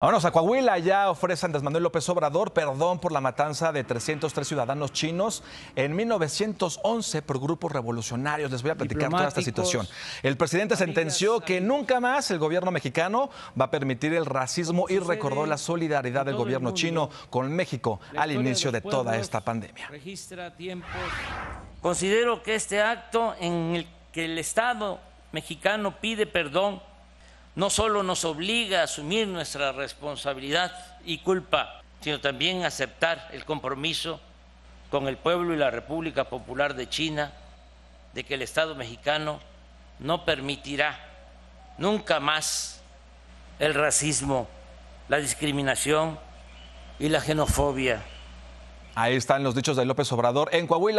Vámonos a Coahuila, ya ofrece Andrés Manuel López Obrador perdón por la matanza de 303 ciudadanos chinos en 1911 por grupos revolucionarios. Les voy a platicar toda esta situación. El presidente sentenció que nunca más el gobierno mexicano va a permitir el racismo y recordó la solidaridad del gobierno chino con México al inicio de toda esta pandemia. Considero que este acto en el que el Estado mexicano pide perdón no solo nos obliga a asumir nuestra responsabilidad y culpa, sino también aceptar el compromiso con el pueblo y la República Popular de China de que el Estado mexicano no permitirá nunca más el racismo, la discriminación y la xenofobia. Ahí están los dichos de López Obrador en Coahuila.